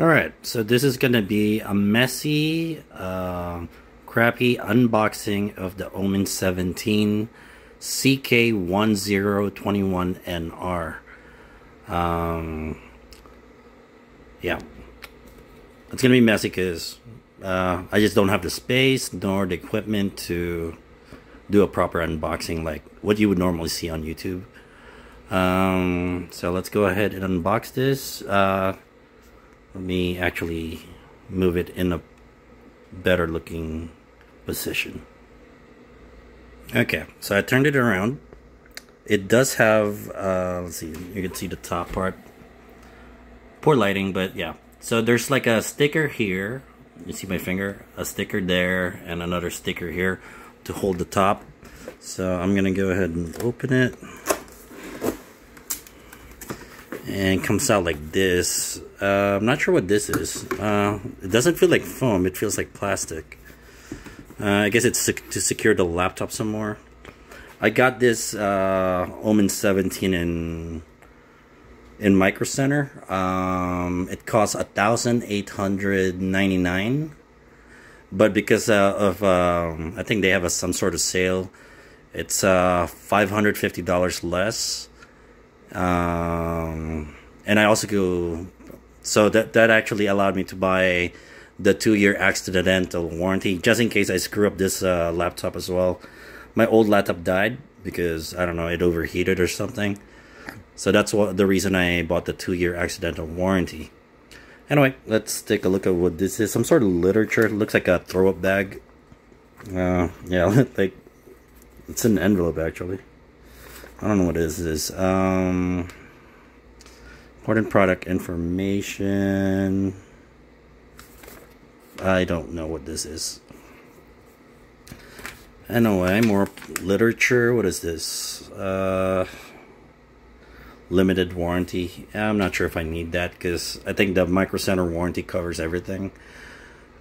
Alright, so this is going to be a messy, uh, crappy unboxing of the Omen 17 CK1021NR. Um, yeah, it's going to be messy because uh, I just don't have the space nor the equipment to do a proper unboxing like what you would normally see on YouTube. Um, so let's go ahead and unbox this. Uh, let me actually move it in a better looking position. Okay, so I turned it around. It does have, uh, let's see, you can see the top part. Poor lighting, but yeah. So there's like a sticker here. You see my finger? A sticker there and another sticker here to hold the top. So I'm going to go ahead and open it and comes out like this. Uh, I'm not sure what this is. Uh, it doesn't feel like foam, it feels like plastic. Uh, I guess it's to secure the laptop some more. I got this uh, Omen 17 in in Micro Center. Um, it costs a thousand eight hundred ninety nine, but because uh, of um, I think they have a, some sort of sale, it's uh, five hundred fifty dollars less. Um, and I also go, so that that actually allowed me to buy the two year accidental warranty just in case I screw up this uh, laptop as well. My old laptop died because I don't know it overheated or something. So that's what the reason I bought the two year accidental warranty. Anyway, let's take a look at what this is. Some sort of literature. It looks like a throw up bag. Uh, yeah, like it's an envelope actually. I don't know what this is. Um, important product information. I don't know what this is. Anyway, more literature. What is this? Uh, limited warranty. I'm not sure if I need that because I think the Micro Center warranty covers everything.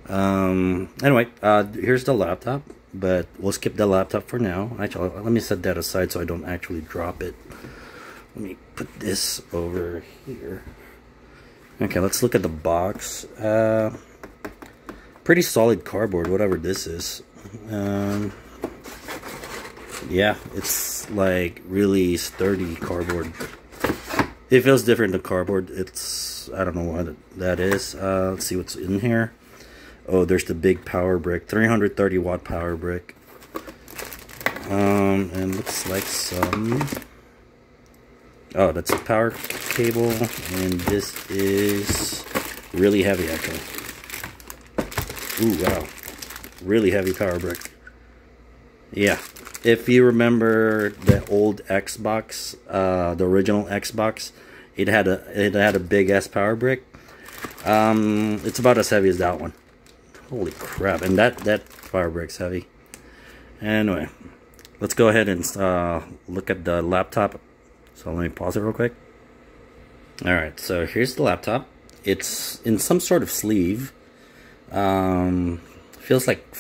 Um, anyway, uh, here's the laptop but we'll skip the laptop for now. Actually, let me set that aside so I don't actually drop it. Let me put this over here. Okay, let's look at the box. Uh, pretty solid cardboard, whatever this is. Um, yeah, it's like really sturdy cardboard. It feels different than cardboard. It's, I don't know what that is. Uh, let's see what's in here. Oh, there's the big power brick, 330 watt power brick. Um, and looks like some. Oh, that's a power cable, and this is really heavy actually. Ooh, wow, really heavy power brick. Yeah, if you remember the old Xbox, uh, the original Xbox, it had a it had a big ass power brick. Um, it's about as heavy as that one. Holy crap. And that, that fire brick's heavy. Anyway, let's go ahead and uh, look at the laptop. So let me pause it real quick. Alright, so here's the laptop. It's in some sort of sleeve. Um, feels like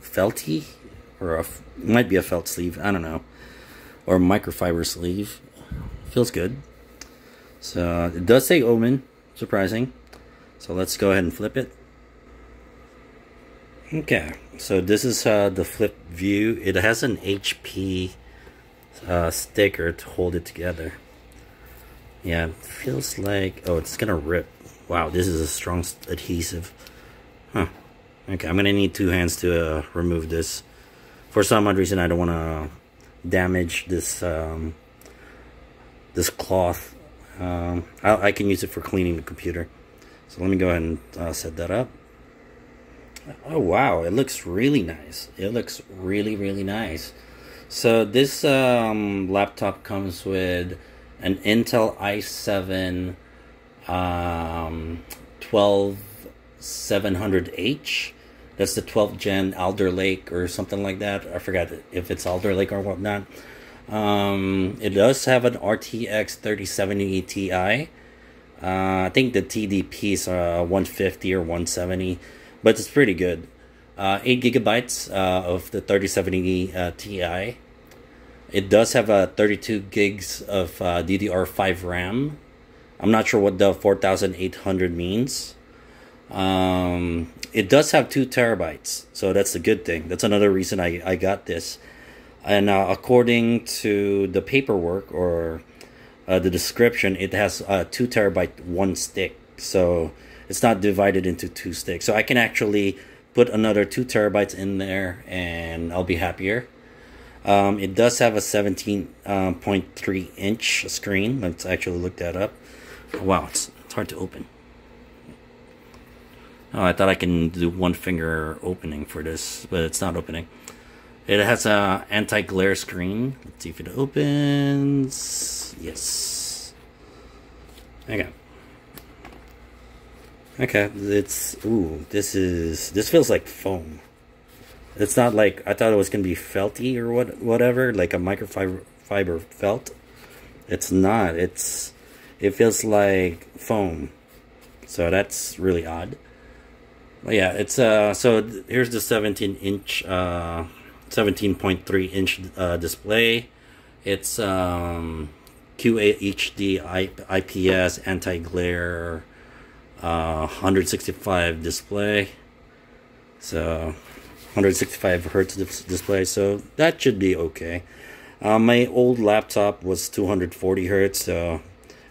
felty, or a, might be a felt sleeve, I don't know. Or microfiber sleeve. Feels good. So it does say Omen, surprising. So let's go ahead and flip it. Okay, so this is uh, the flip view. It has an HP uh, sticker to hold it together. Yeah, it feels like... Oh, it's gonna rip. Wow, this is a strong adhesive. Huh. Okay, I'm gonna need two hands to uh, remove this. For some odd reason, I don't want to damage this um, this cloth. Um, I, I, can use it for cleaning the computer. So let me go ahead and uh, set that up. Oh wow, it looks really nice. It looks really really nice. So this um, laptop comes with an Intel i7 um, 12700H. That's the 12th gen Alder Lake or something like that. I forgot if it's Alder Lake or whatnot. Um, it does have an RTX 3070 Ti. Uh, I think the TDP is uh, 150 or 170 but it's pretty good. Uh, 8 gigabytes uh, of the 3070 uh, Ti. It does have a 32 gigs of uh, DDR5 RAM. I'm not sure what the 4800 means. Um, it does have two terabytes, so that's a good thing. That's another reason I, I got this. And uh, according to the paperwork or uh, the description, it has a two terabyte one stick, so it's not divided into two sticks. So I can actually put another two terabytes in there, and I'll be happier. Um, it does have a 17.3 uh, inch screen. Let's actually look that up. Wow, it's, it's hard to open. Oh, I thought I can do one finger opening for this, but it's not opening. It has a anti-glare screen. Let's see if it opens. Yes. Okay. Okay, it's ooh, this is this feels like foam. It's not like I thought it was gonna be felty or what whatever, like a microfiber fiber felt. It's not. It's it feels like foam. So that's really odd. But yeah, it's uh so here's the 17 inch uh 17.3 inch uh, display. It's um QHD IPS anti-glare uh 165 display. So 165 hertz display, so that should be okay. Uh, my old laptop was 240 hertz, so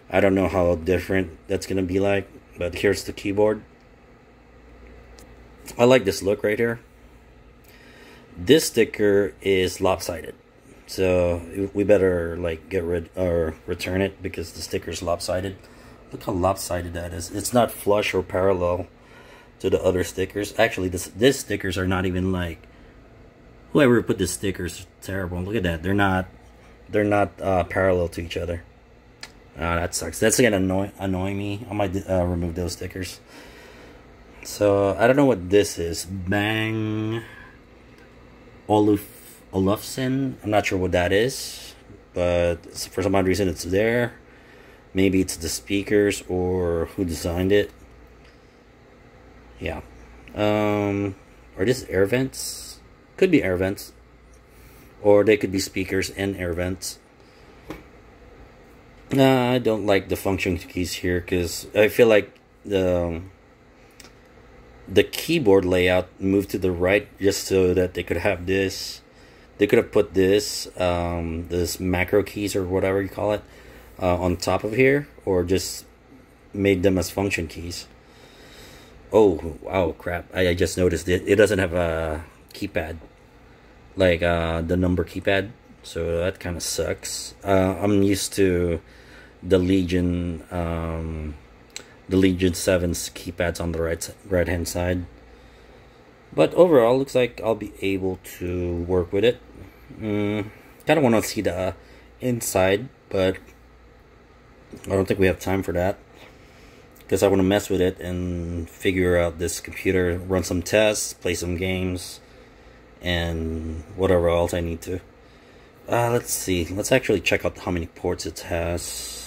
I don't know how different that's gonna be like. But here's the keyboard. I like this look right here. This sticker is lopsided, so we better like get rid or return it because the sticker is lopsided. Look how lopsided that is. It's not flush or parallel to the other stickers. Actually, this this stickers are not even like whoever put the stickers terrible. Look at that. They're not they're not uh, parallel to each other. Uh, that sucks. That's gonna annoy annoy me. I might uh, remove those stickers. So I don't know what this is. Bang Oluf Olufsen. I'm not sure what that is, but for some odd reason it's there. Maybe it's the speakers or who designed it. Yeah. Um, are these air vents? Could be air vents. Or they could be speakers and air vents. Nah, I don't like the function keys here because I feel like the the keyboard layout moved to the right just so that they could have this. They could have put this um, this macro keys or whatever you call it uh, on top of here, or just made them as function keys. Oh, wow, crap. I, I just noticed it. It doesn't have a keypad. Like uh, the number keypad. So that kind of sucks. Uh, I'm used to the Legion, um, the Legion 7's keypads on the right, right hand side. But overall, looks like I'll be able to work with it. Mm, kind of want to see the inside, but I don't think we have time for that because I want to mess with it and figure out this computer, run some tests, play some games, and whatever else I need to. Uh, let's see. Let's actually check out how many ports it has.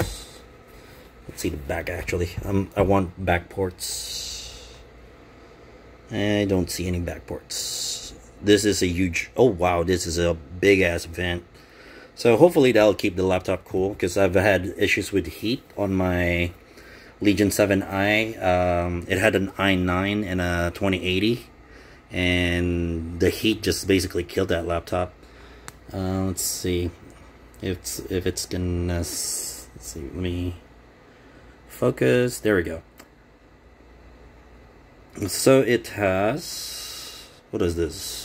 Let's see the back actually. Um, I want back ports. I don't see any back ports. This is a huge. Oh wow, this is a big ass vent. So hopefully that'll keep the laptop cool because I've had issues with heat on my Legion 7i. Um, it had an i9 and a 2080. And the heat just basically killed that laptop. Uh, let's see if it's, if it's gonna. Let's see. Let me focus. There we go. So it has. What is this?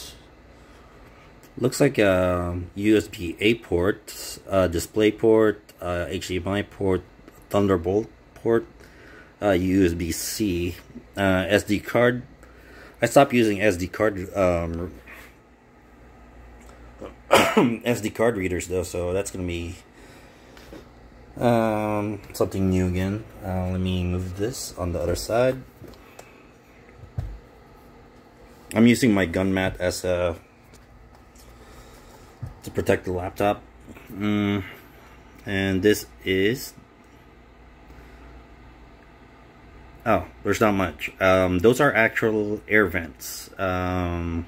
Looks like a USB A port, a display port, HDMI port, Thunderbolt port, uh, USB C, uh, SD card. I stopped using SD card um, SD card readers though, so that's gonna be um, something new again. Uh, let me move this on the other side. I'm using my gun mat as a to protect the laptop. Mm, and this is Oh, there's not much. Um, those are actual air vents. Um,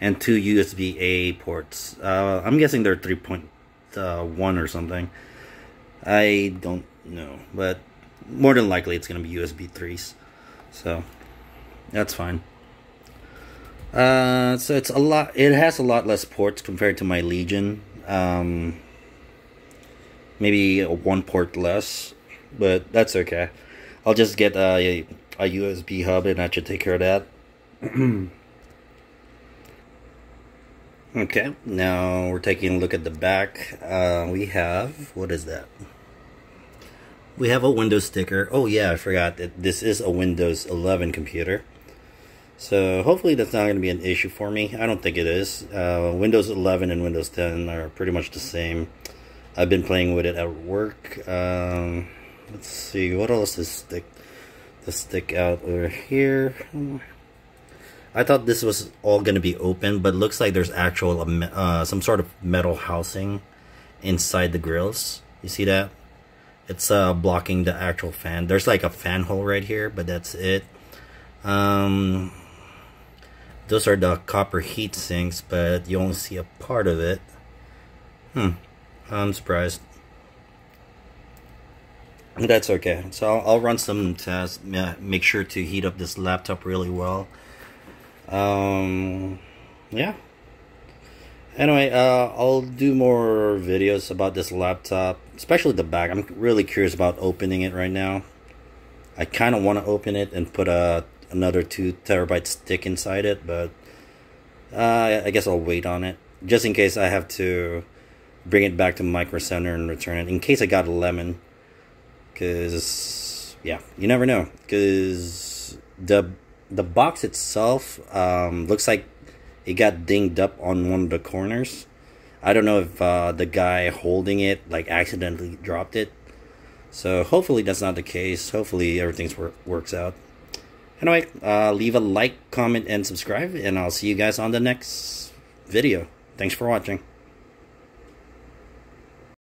and two USB-A ports. Uh, I'm guessing they're 3.1 uh, or something. I don't know. But more than likely it's going to be USB 3s. So that's fine. Uh, so it's a lot. It has a lot less ports compared to my Legion. Um, maybe one port less, but that's okay. I'll just get a, a USB hub and I should take care of that. okay, now we're taking a look at the back. Uh, we have, what is that? We have a Windows sticker. Oh yeah, I forgot that this is a Windows 11 computer. So hopefully that's not going to be an issue for me. I don't think it is. Uh, Windows 11 and Windows 10 are pretty much the same. I've been playing with it at work. Um, let's see, what else is stick to stick out over here? I thought this was all going to be open, but looks like there's actual uh, some sort of metal housing inside the grills. You see that? It's uh, blocking the actual fan. There's like a fan hole right here, but that's it. Um, those are the copper heat sinks, but you only see a part of it. Hmm, I'm surprised. That's okay. So I'll, I'll run some tests, make sure to heat up this laptop really well. Um, yeah. Anyway, uh, I'll do more videos about this laptop, especially the back. I'm really curious about opening it right now. I kind of want to open it and put a another two terabyte stick inside it, but uh, I guess I'll wait on it just in case I have to bring it back to Micro Center and return it. In case I got a lemon, because yeah, you never know. Because the the box itself um, looks like it got dinged up on one of the corners. I don't know if uh, the guy holding it like accidentally dropped it. So hopefully that's not the case. Hopefully everything wor- works out. Anyway, uh, leave a like, comment, and subscribe, and I'll see you guys on the next video. Thanks for watching.